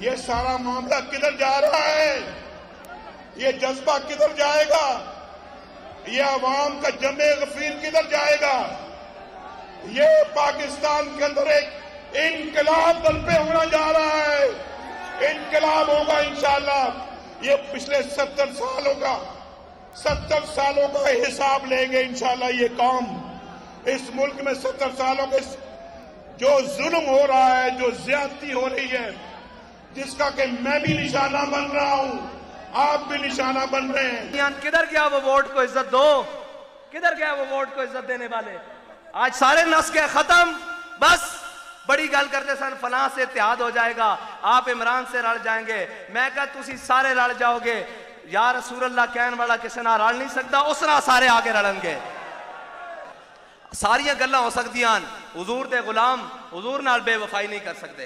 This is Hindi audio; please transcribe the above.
ये सारा मामला किधर जा रहा है? ये जज्बा किधर जाएगा? ये आवाम का जमे गफीर किधर जाएगा? ये पाकिस्तान के अंदर एक इनकलाब बलपे होना जा रहा है। इनकलाब होगा इंशाल्लाह। ये पिछले सत्तर सालों का, सत्तर सालों का हिसाब लेंगे इंशाल्लाह ये कौम। इस मुल्क में सत्तर सालों के जो जुल्म हो रहा है, जो ज्यादती हो रही है जिसका कि मैं भी निशाना बन रहा हूँ, आप भी निशाना बन रहे हैं। किधर गया वो वोट को इज़्ज़त दो? किधर गया वो वोट को इज़्ज़त देने वाले? आज सारे नस गए खत्म। बस, बड़ी गल करते सन, फलां से इतिहाद हो जाएगा। आप इमरान से रल जाएँगे। मैं कहा तुम सारे रल जाओगे। यार रसूल अल्लाह कहने वाला किसी ना रल नहीं सकता उस ना सारे आगे रलनगे। सारिया गल्ला हो सकदियाँ हजूर दे गुलाम हजूर नाल बेवफाई नहीं कर सकते